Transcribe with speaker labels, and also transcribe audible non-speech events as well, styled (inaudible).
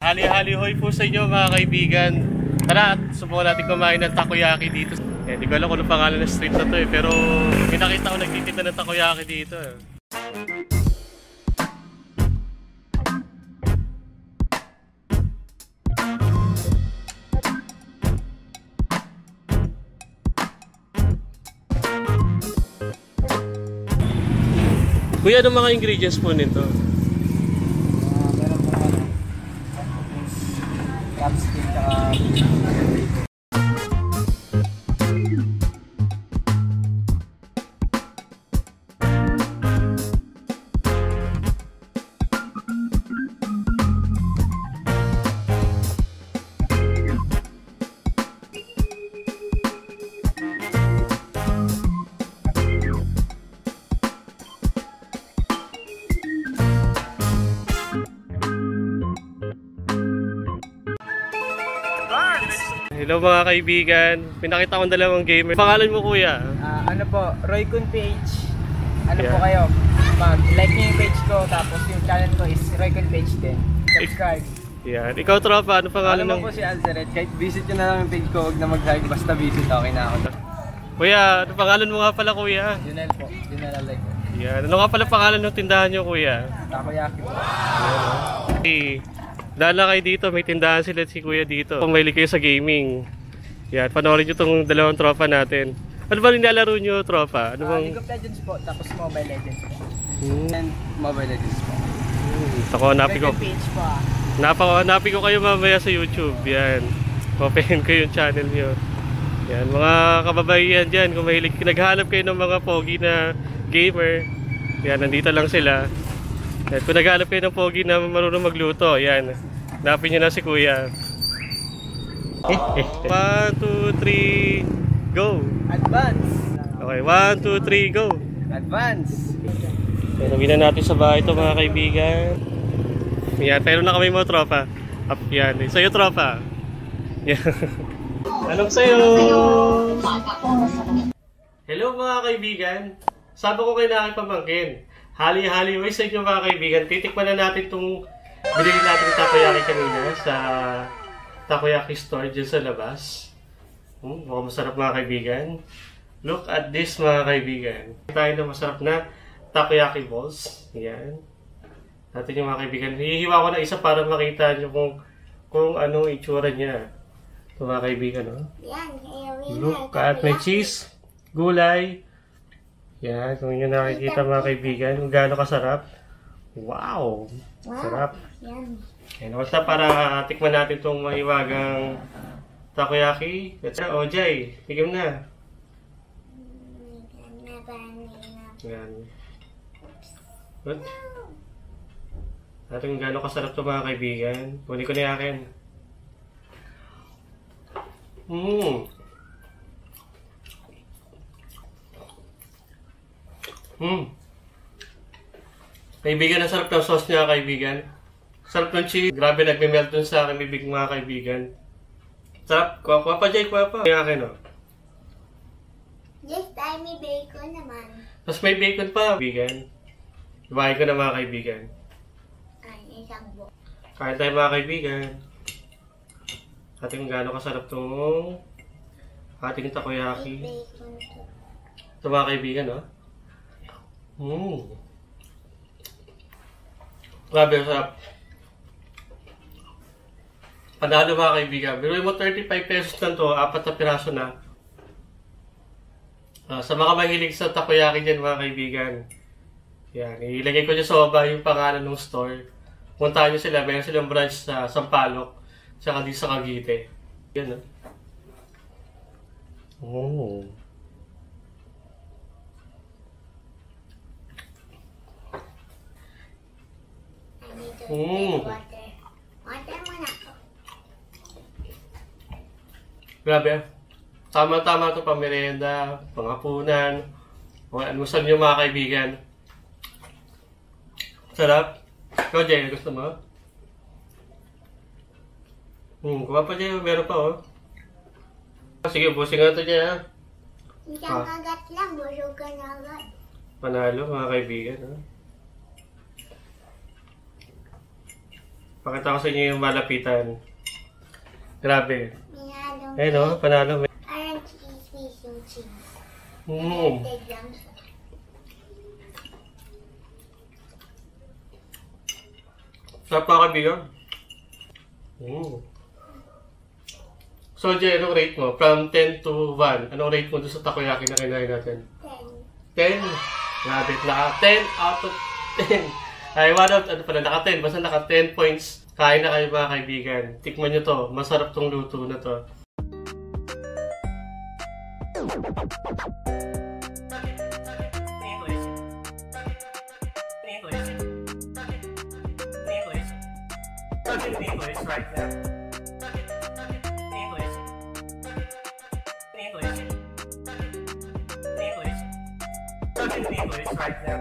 Speaker 1: Hali-hali hoy po sa inyo mga kaibigan. Tara, at subukan natin kumain ng takoyaki dito. Eh, di ko alam kung ano pangalan ng street na to eh. Pero may nakita ko nagtitinda ng takoyaki dito eh. Kuya, ano mga ingredients po nito?
Speaker 2: 啊，对。
Speaker 1: Hello mga kaibigan. Pinakita akong dalawang gamer. Pangalan mo kuya?
Speaker 2: Ah, ano po, Roycon page. Ano
Speaker 1: Yeah.
Speaker 2: po kayo? Mag-like niyo yung page ko, tapos yung channel ko is Roycon page din. Subscribe.
Speaker 1: Yan. Ikaw tropa, ano pangalan
Speaker 2: Alam
Speaker 1: ng...
Speaker 2: mo po si Alzeret, kahit visit nyo na lang yung page ko, huwag na mag-like, basta visit, okay na ako.
Speaker 1: Kuya, ano pangalan mo nga pala kuya?
Speaker 2: Junel po, Junel ko.
Speaker 1: Yan. Ano nga pala pangalan ng tindahan nyo kuya?
Speaker 2: Takoyaki po.
Speaker 1: Hey, dala kayo dito, may tindahan sila si kuya dito. Kung mahilig kayo sa gaming. Yan, panoorin nyo itong dalawang tropa natin. Ano ba nilalaro nyo tropa? Ano
Speaker 2: Ah,
Speaker 1: bang...
Speaker 2: League of Legends po, tapos Mobile Legends po.
Speaker 1: Hmm,
Speaker 2: And Mobile Legends po.
Speaker 1: Ako, hanapin ko.
Speaker 2: Page po ah.
Speaker 1: Napa, hanapin ko kayo mamaya sa YouTube. Yan. Open (laughs) ko yung channel nyo. Yan, mga kababaihan dyan, kung mahilig, naghahanap kayo ng mga pogi na gamer, yan, nandito lang sila. Yan, kung naghahanap kayo ng pogi na marunong magluto, yan, hanapin nyo na si Kuya. 1, 2, 3, go!
Speaker 2: Advance!
Speaker 1: Okay, 1, 2, 3, go!
Speaker 2: Advance!
Speaker 1: Sabi na natin sa bahay ito mga kaibigan. Yan, pero na kami mo tropa. Up yan. Sa'yo tropa. Yan. (laughs) Anong sa'yo? Hello mga kaibigan. Sabi ko kayo na aking pamangkin. Hali-hali way sa inyo mga kaibigan. Titikman na natin itong binili natin takoyaki kanina sa takoyaki store dyan sa labas. Hmm, mukhang masarap mga kaibigan. Look at this mga kaibigan. Tayo na masarap na takoyaki balls. Yan. Natin yung mga kaibigan. Hihiwa ko na isa para makita nyo kung kung anong itsura niya. Ito mga kaibigan, no?
Speaker 3: Yan,
Speaker 1: Look at may cheese, gulay. Yan, kung yun nakikita mga kaibigan, kung gaano kasarap. Wow! Sarap.
Speaker 3: Yan.
Speaker 1: Yan, basta para tikman natin itong mahiwagang takoyaki. Let's go, Ojay. Tigam na. Yan. Good. Natin kung gaano kasarap ito mga kaibigan. Kunin ko na akin. Mmm. Mmm. Kaibigan, ang sarap ng sauce niya, kaibigan. Sarap ng cheese. Grabe, nagme-melt dun sa akin, bibig mga kaibigan. Sarap. Kuha, kuha pa, Jay. Kuha pa. Yung akin, oh.
Speaker 3: Yes, tayo may bacon naman.
Speaker 1: Tapos may bacon pa, kaibigan. Ibahin ko na mga kaibigan.
Speaker 3: Ay, isang buo.
Speaker 1: Kain tayo mga kaibigan. Ating gaano kasarap tong ating takoyaki. Ito mga kaibigan, oh. Mmm. Grabe, sarap. Panalo mga kaibigan. Pero mo 35 pesos lang to, apat na piraso na. Ah, sa mga mahilig sa takoyaki dyan mga kaibigan. Yan, ilagay ko dyan sa baba yung pangalan ng store. Puntahan nyo sila, mayroon silang branch sa Sampaloc, tsaka di sa Cavite. Yan, oh. Oh. Mm. Grabe. Tama-tama to pang merienda, pangapunan, mga almusal nyo mga kaibigan. Sarap. Ikaw, Jay, gusto mo? Hmm, kuha pa, Jay. Meron pa, oh. Sige, busing nga to, Jay, ha?
Speaker 3: Isang
Speaker 1: Ah.
Speaker 3: kagat lang, busog ka na agad.
Speaker 1: Panalo, mga kaibigan, ha? Pakita ko sa inyo yung malapitan. Grabe. Ayun o, panalo.
Speaker 3: Parang cheese yung cheese.
Speaker 1: Mm. Sarap mga kaibigan. Mm. So, Jay, anong rate mo? From 10 to 1. Anong rate mo doon sa takoyaki na kinain natin?
Speaker 3: Ten.
Speaker 1: 10. Grabe, naka 10 out of 10. Ay, 1 out, ano pala, naka 10. Basta naka 10 points. Kain na kayo mga kaibigan. Tikman nyo to. Masarap tong luto na to.
Speaker 4: English right now. English. English. English. English right now.